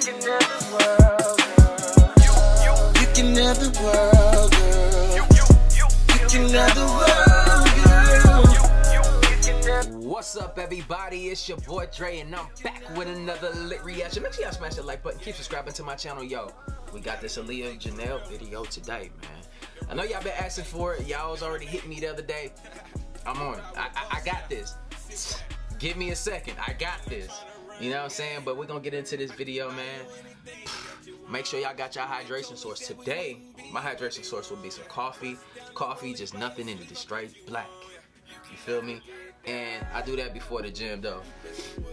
What's up, everybody? It's your boy Dre, and I'm back with another lit reaction. Make sure y'all smash the like button, keep subscribing to my channel, yo. We got this Aliya Janell video today, man. I know y'all been asking for it. Y'all was already hitting me the other day. I'm on it. I, I, I got this. Give me a second. I got this. You know what I'm saying? But we're gonna get into this video, man. Make sure y'all got your hydration source. Today, my hydration source will be some coffee. Coffee, just nothing in it, just straight black. You feel me? And I do that before the gym though,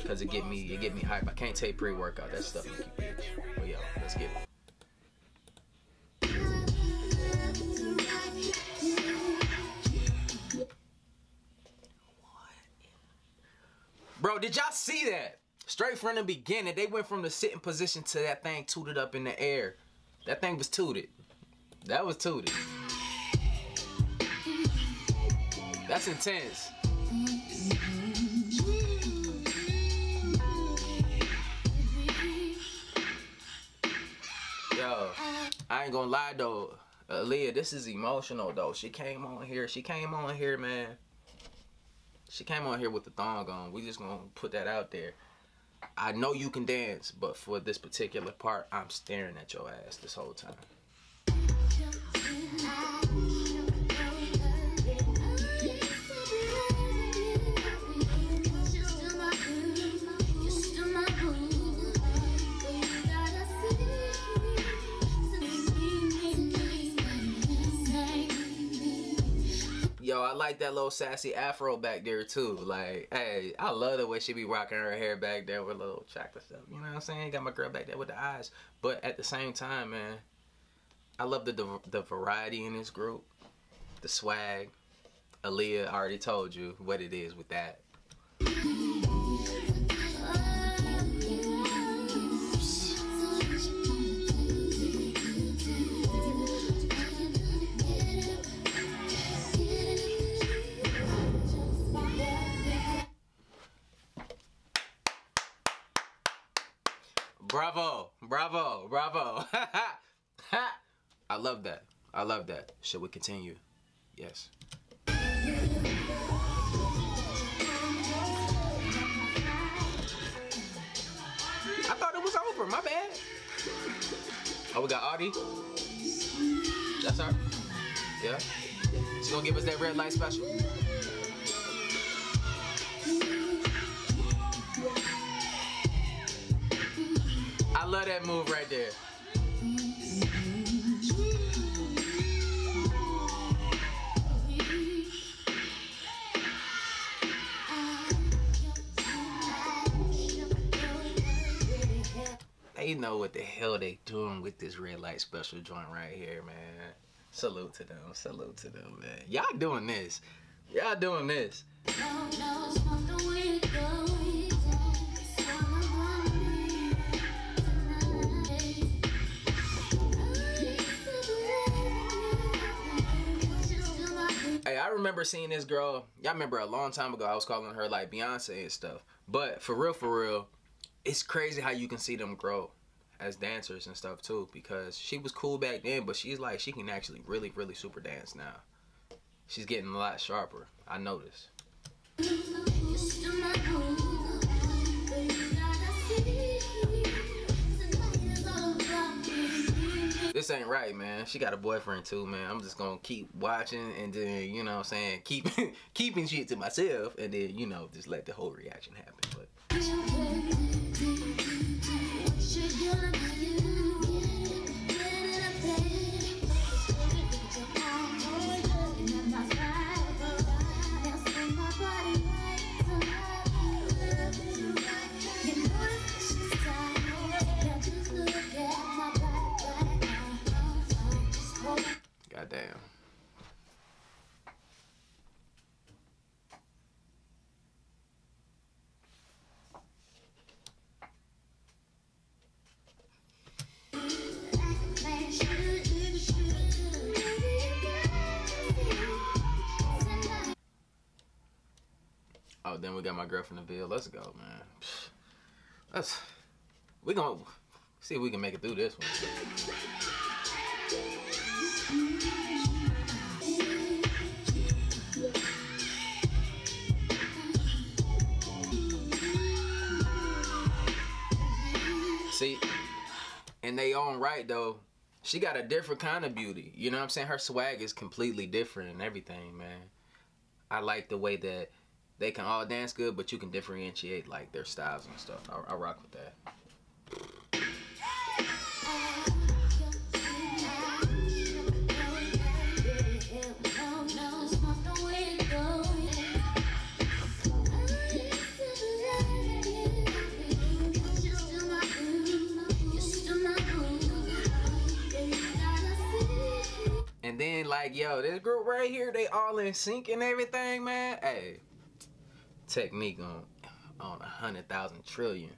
cause it get me it get me hype. I can't take pre-workout. That stuff make you bitch. But yo, let's get it. Bro, did y'all see that? Straight from the beginning, they went from the sitting position to that thing tooted up in the air. That thing was tooted. That was tooted. That's intense. Yo, I ain't gonna lie though. Aliya, this is emotional though. She came on here. She came on here, man. She came on here with the thong on. We just gonna put that out there. I know you can dance, but for this particular part, I'm staring at your ass this whole time. Yo, I like that little sassy afro back there too. Like, hey, I love the way she be rocking her hair back there with a little chocolate stuff. You know what I'm saying? Got my girl back there with the eyes. But at the same time, man, I love the the, the variety in this group, the swag. Aliya already told you what it is with that. Bravo, bravo. I love that. I love that. Should we continue? Yes. I thought it was over. My bad. Oh, we got Audie. That's her. Yeah. She's gonna give us that red light special. Love that move right there. They know what the hell they doing with this red light special joint right here, man. Salute to them. Salute to them, man. Y'all doing this. Y'all doing this. I remember seeing this girl. Y'all remember a long time ago, I was calling her like Beyonce and stuff. But for real, for real, it's crazy how you can see them grow as dancers and stuff too. Because she was cool back then, but she's like she can actually really, really super dance now. She's getting a lot sharper. I noticed. Ain't right, man. She got a boyfriend too, man. I'm just gonna keep watching and then, you know what I'm saying, keep keeping shit to myself and then, you know, just let the whole reaction happen. But Then we got my girl from the Ville. Let's go, man. Let's we gonna See if we can make it through this one. See, and they own right though. She got a different kind of beauty. You know what I'm saying? Her swag is completely different and everything, man. I like the way that they can all dance good, but you can differentiate like their styles and stuff. I, I rock with that. And then like, yo, this group right here, they all in sync and everything, man. Hey, technique on on a hundred thousand trillion.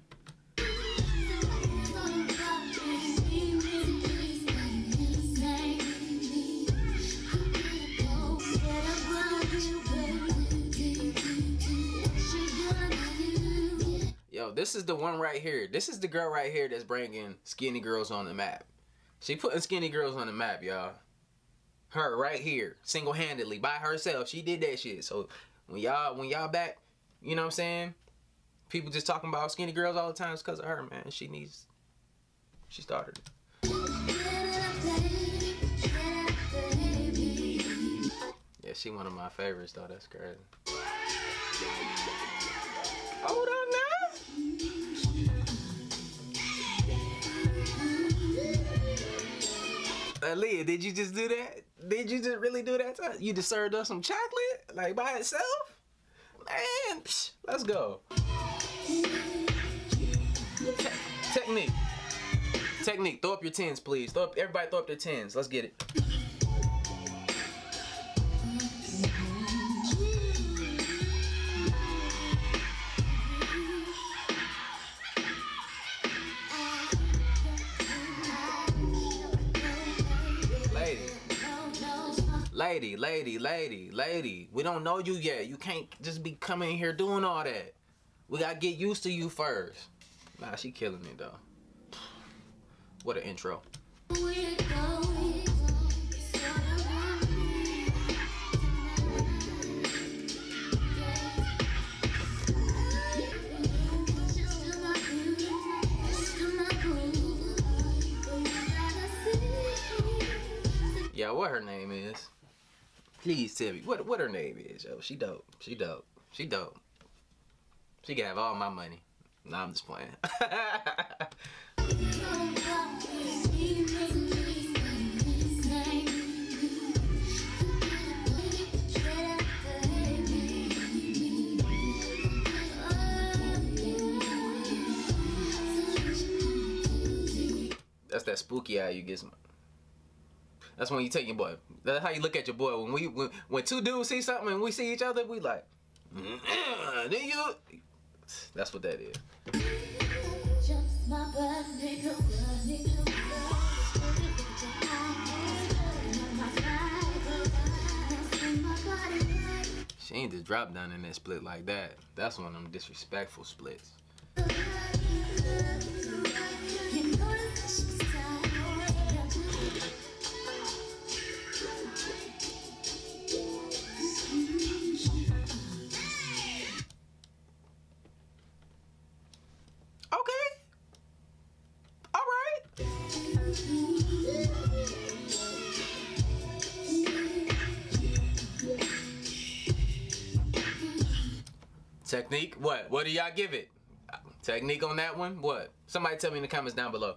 Yo, this is the one right here. This is the girl right here that's bringing skinny girls on the map. She putting skinny girls on the map, y'all. Her right here, single-handedly by herself. She did that shit. So when y'all when y'all back, you know what I'm saying? People just talking about skinny girls all the time. It's because of her, man. She needs. She started. it. Yeah, she one of my favorites though. That's crazy. Hold on now. Uh, Leah, did you just do that? Did you just really do that? You just served us some chocolate, like by itself? Man, psh, let's go. Te- technique. Technique. Throw up your tens, please. Throw up. Everybody, throw up their tens. Let's get it. Lady, lady, lady, lady. We don't know you yet. You can't just be coming here doing all that. We gotta get used to you first. Nah, she killing it though. What an intro. Yeah, what her name is? Please tell me what what her name is, yo. She dope. She dope. She dope. She can have all my money. Nah, I'm just playing. That's that spooky eye you get. Some... That's when you take your boy. That's how you look at your boy. When we when, when two dudes see something and we see each other, we like, "Mm, then you. That's what that is. She ain't just drop down in that split like that. That's one of them disrespectful splits. Technique? What? What do y'all give it? Technique on that one? What? Somebody tell me in the comments down below.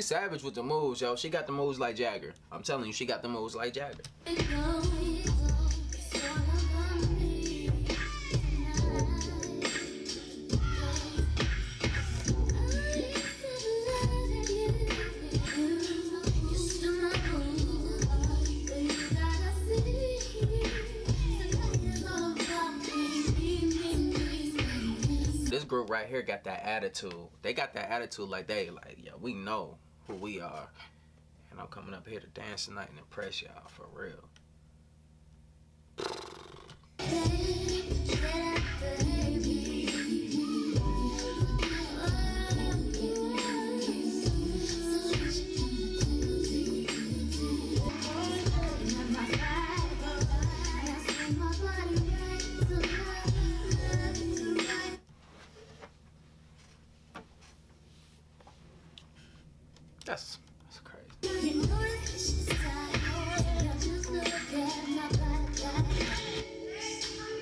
She's savage with the moves, yo. She got the moves like Jagger. I'm telling you, she got the moves like Jagger. this group right here got that attitude. They got that attitude like they like, yeah, we know who we are. And I'm coming up here to dance tonight and impress y'all for real. That's that's crazy.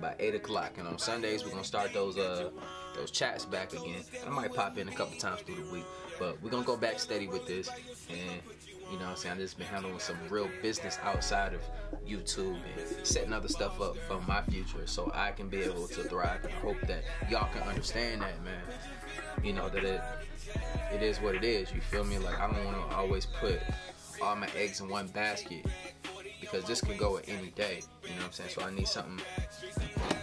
By eight o'clock, and on Sundays we're gonna start those uh those chats back again. I might pop in a couple times through the week, but we're gonna go back steady with this. And you know, what I'm saying I just been handling some real business outside of YouTube and setting other stuff up for my future, so I can be able to thrive. And I hope that y'all can understand that, man. You know that it it is what it is. You feel me? Like I don't want to always put all my eggs in one basket because this can go at any day. You know what I'm saying? So I need something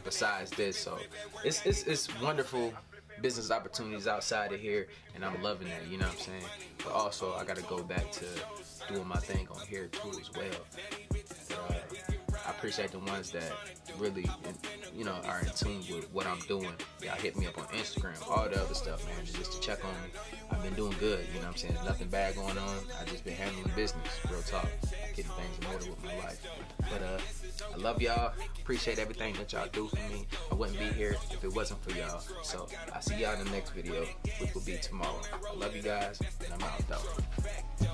besides this. So it's it's it's wonderful business opportunities outside of here, and I'm loving that. You know what I'm saying? But also I got to go back to doing my thing on here too as well. I appreciate the ones that really, you know, are in tune with what I'm doing. Y'all hit me up on Instagram, all the other stuff, man, just to check on me. I've been doing good, you know what I'm saying? Nothing bad going on. I just been handling business, real talk, getting things in order with my life. But uh, I love y'all. Appreciate everything that y'all do for me. I wouldn't be here if it wasn't for y'all. So I'll see y'all in the next video, which will be tomorrow. I love you guys, and I'm out though.